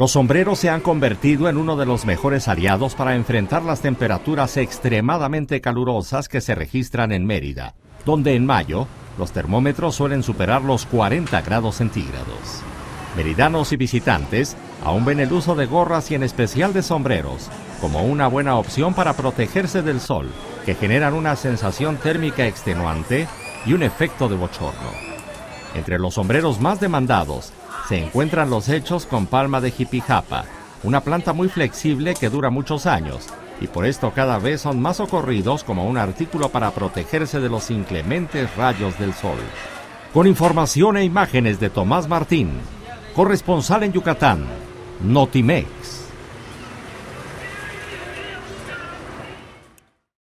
Los sombreros se han convertido en uno de los mejores aliados para enfrentar las temperaturas extremadamente calurosas que se registran en Mérida, donde en mayo los termómetros suelen superar los 40 grados centígrados. Meridanos y visitantes aún ven el uso de gorras y en especial de sombreros como una buena opción para protegerse del sol, que generan una sensación térmica extenuante y un efecto de bochorno. Entre los sombreros más demandados se encuentran los hechos con palma de jipijapa, una planta muy flexible que dura muchos años y por esto cada vez son más socorridos como un artículo para protegerse de los inclementes rayos del sol. Con información e imágenes de Tomás Martín, corresponsal en Yucatán, Notimex.